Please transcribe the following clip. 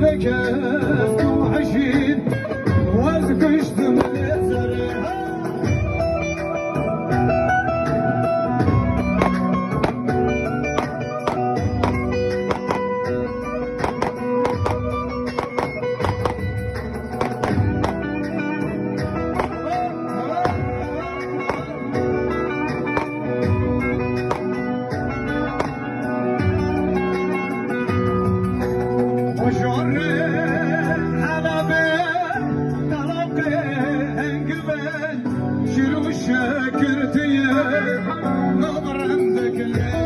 Make maker. شاكرتي يا نظر عندك ليه